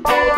Bye.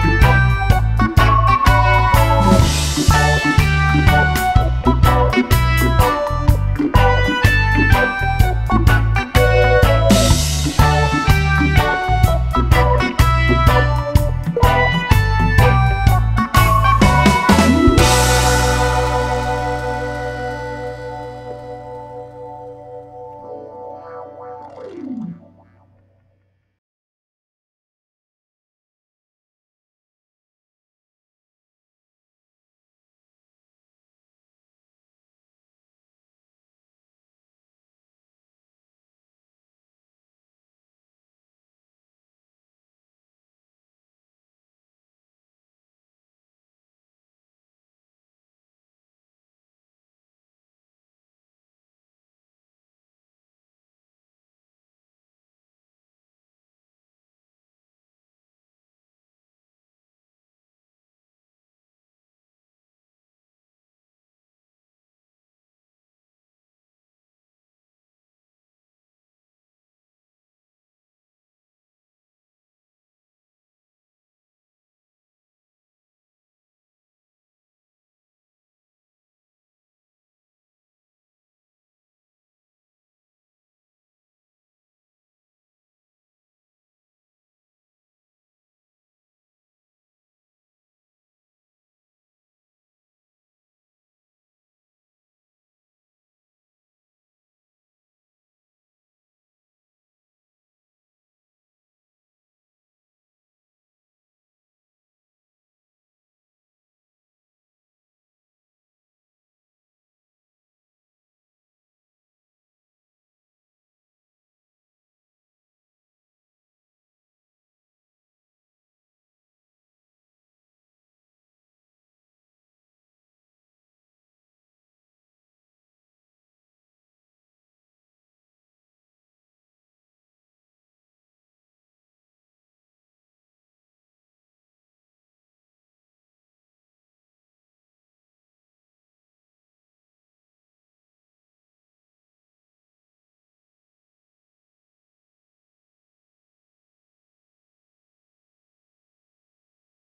Oh, you.